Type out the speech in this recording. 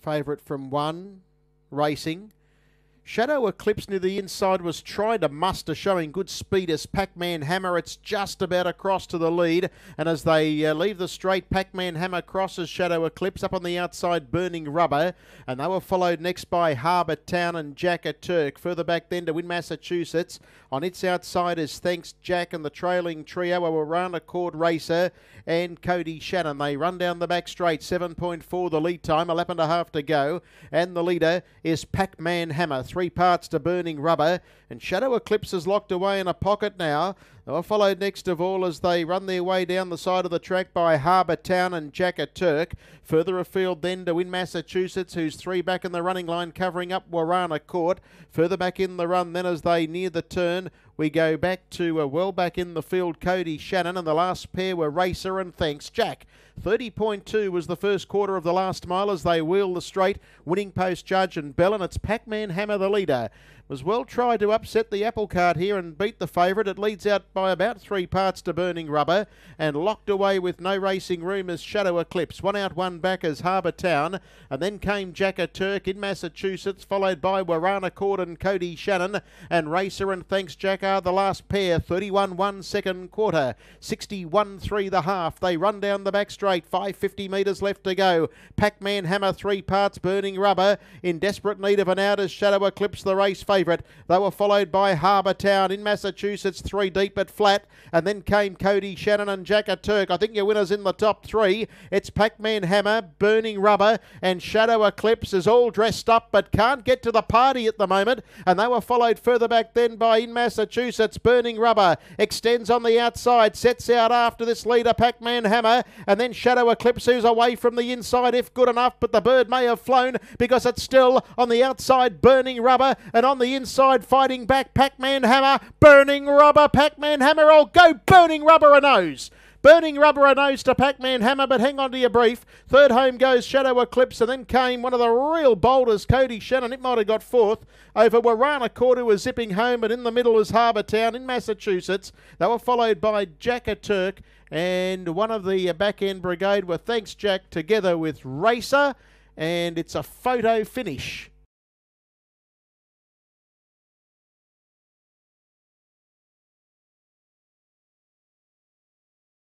Favourite from one, racing. Shadow Eclipse near the inside was trying to muster, showing good speed as Pac-Man Hammer. It's just about across to the lead. And as they uh, leave the straight, Pac-Man Hammer crosses Shadow Eclipse up on the outside, Burning Rubber. And they were followed next by Harbour Town and Jack a Turk. Further back then to win Massachusetts. On its outside is Thanks Jack and the trailing trio are Warana Court Racer and Cody Shannon. They run down the back straight, 7.4 the lead time, a lap and a half to go. And the leader is Pac-Man Hammer. Three parts to Burning Rubber. And Shadow Eclipse is locked away in a pocket now. Were followed next of all as they run their way down the side of the track by Harbour Town and Jack a Turk. Further afield then to win Massachusetts, who's three back in the running line, covering up Warana Court. Further back in the run then as they near the turn, we go back to uh, well back in the field, Cody Shannon, and the last pair were Racer and Thanks Jack. 30.2 was the first quarter of the last mile as they wheel the straight. Winning post judge and Bell, and it's Pac Man Hammer the leader. Was well tried to upset the apple cart here and beat the favourite. It leads out by about three parts to Burning Rubber and locked away with no racing room as Shadow Eclipse. One out, one back as Harbour Town. And then came Jack a Turk in Massachusetts, followed by Warana Court and Cody Shannon. And Racer and Thanks Jack are the last pair. 31 1 second quarter, 61 3 the half. They run down the back straight, 550 metres left to go. Pac Man Hammer, three parts, Burning Rubber. In desperate need of an out as Shadow Eclipse, the race favourite favourite. They were followed by Harbour Town in Massachusetts, three deep but flat. And then came Cody Shannon and Jacka Turk. I think your winners in the top three. It's Pac-Man Hammer, Burning Rubber, and Shadow Eclipse is all dressed up but can't get to the party at the moment. And they were followed further back then by in Massachusetts, Burning Rubber. Extends on the outside, sets out after this leader, Pac-Man Hammer. And then Shadow Eclipse who's away from the inside if good enough, but the bird may have flown because it's still on the outside, Burning Rubber. And on the inside, fighting back, Pac-Man Hammer, Burning Rubber, Pac-Man Hammer, oh, go Burning Rubber a nose. Burning rubber a nose to Pac-Man Hammer, but hang on to your brief. Third home goes Shadow Eclipse, and then came one of the real boulders, Cody Shannon. It might have got fourth over Warana Court, who was zipping home, but in the middle is Harbour Town in Massachusetts. They were followed by Jack a Turk, and one of the back end brigade were Thanks Jack together with Racer, and it's a photo finish.